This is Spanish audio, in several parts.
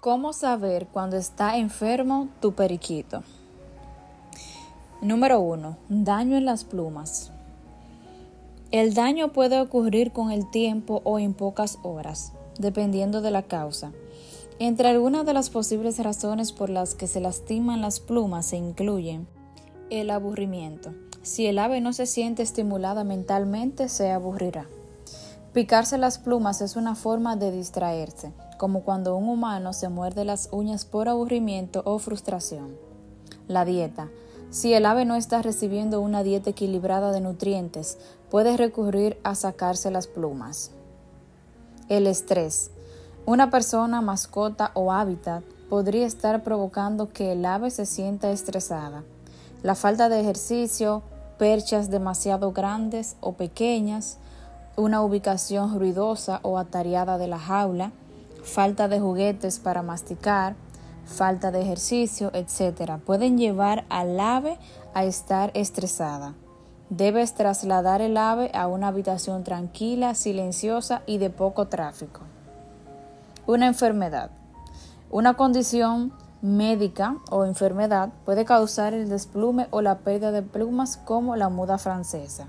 ¿Cómo saber cuando está enfermo tu periquito? Número 1. Daño en las plumas. El daño puede ocurrir con el tiempo o en pocas horas, dependiendo de la causa. Entre algunas de las posibles razones por las que se lastiman las plumas se incluyen el aburrimiento. Si el ave no se siente estimulada mentalmente, se aburrirá. Picarse las plumas es una forma de distraerse, como cuando un humano se muerde las uñas por aburrimiento o frustración. La dieta. Si el ave no está recibiendo una dieta equilibrada de nutrientes, puede recurrir a sacarse las plumas. El estrés. Una persona, mascota o hábitat podría estar provocando que el ave se sienta estresada. La falta de ejercicio, perchas demasiado grandes o pequeñas, una ubicación ruidosa o atareada de la jaula, falta de juguetes para masticar, falta de ejercicio, etc., pueden llevar al ave a estar estresada. Debes trasladar el ave a una habitación tranquila, silenciosa y de poco tráfico. Una enfermedad. Una condición médica o enfermedad puede causar el desplume o la pérdida de plumas como la muda francesa.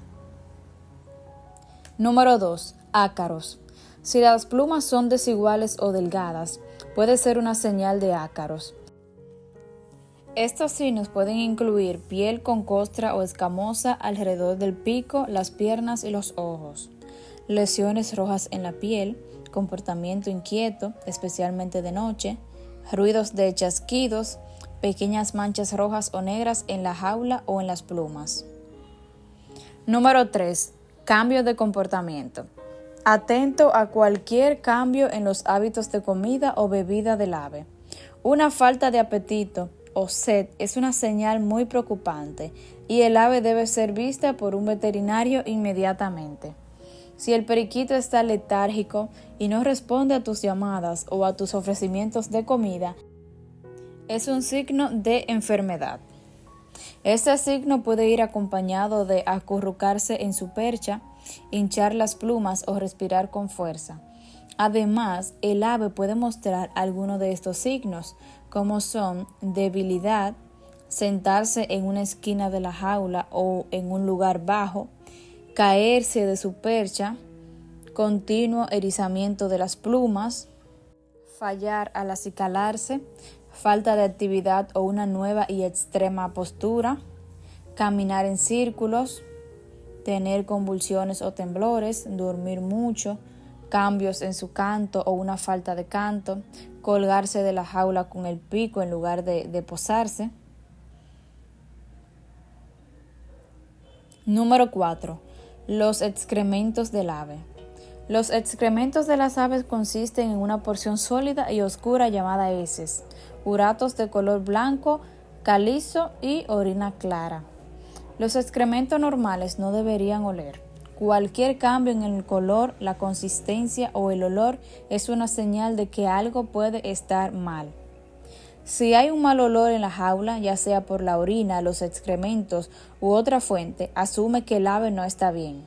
Número 2. Ácaros. Si las plumas son desiguales o delgadas, puede ser una señal de ácaros. Estos signos pueden incluir piel con costra o escamosa alrededor del pico, las piernas y los ojos, lesiones rojas en la piel, comportamiento inquieto, especialmente de noche, ruidos de chasquidos, pequeñas manchas rojas o negras en la jaula o en las plumas. Número 3. Cambio de comportamiento. Atento a cualquier cambio en los hábitos de comida o bebida del ave. Una falta de apetito o sed es una señal muy preocupante y el ave debe ser vista por un veterinario inmediatamente. Si el periquito está letárgico y no responde a tus llamadas o a tus ofrecimientos de comida, es un signo de enfermedad. Este signo puede ir acompañado de acurrucarse en su percha, hinchar las plumas o respirar con fuerza. Además, el ave puede mostrar algunos de estos signos, como son debilidad, sentarse en una esquina de la jaula o en un lugar bajo, caerse de su percha, continuo erizamiento de las plumas, fallar al acicalarse, falta de actividad o una nueva y extrema postura, caminar en círculos, tener convulsiones o temblores, dormir mucho, cambios en su canto o una falta de canto, colgarse de la jaula con el pico en lugar de, posarse. Número 4. Los excrementos del ave. Los excrementos de las aves consisten en una porción sólida y oscura llamada heces, uratos de color blanco, calizo y orina clara. Los excrementos normales no deberían oler. Cualquier cambio en el color, la consistencia o el olor es una señal de que algo puede estar mal. Si hay un mal olor en la jaula, ya sea por la orina, los excrementos u otra fuente, asume que el ave no está bien.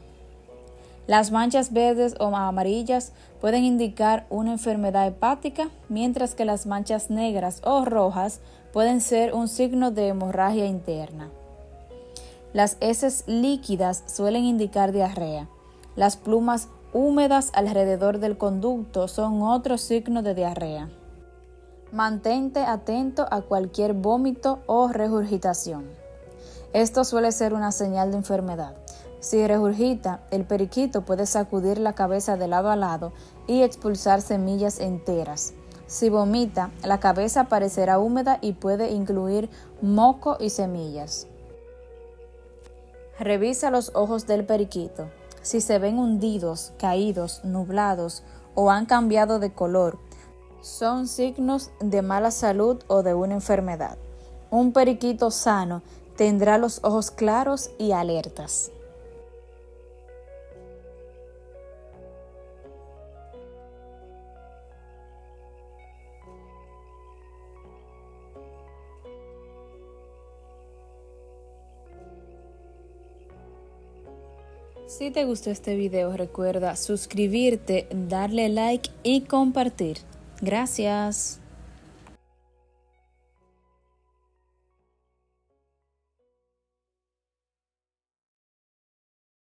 Las manchas verdes o amarillas pueden indicar una enfermedad hepática, mientras que las manchas negras o rojas pueden ser un signo de hemorragia interna. Las heces líquidas suelen indicar diarrea. Las plumas húmedas alrededor del conducto son otro signo de diarrea. Mantente atento a cualquier vómito o regurgitación. Esto suele ser una señal de enfermedad. Si regurgita, el periquito puede sacudir la cabeza de lado a lado y expulsar semillas enteras. Si vomita, la cabeza parecerá húmeda y puede incluir moco y semillas. Revisa los ojos del periquito. Si se ven hundidos, caídos, nublados o han cambiado de color, son signos de mala salud o de una enfermedad. Un periquito sano tendrá los ojos claros y alertas. Si te gustó este video recuerda suscribirte, darle like y compartir. Gracias.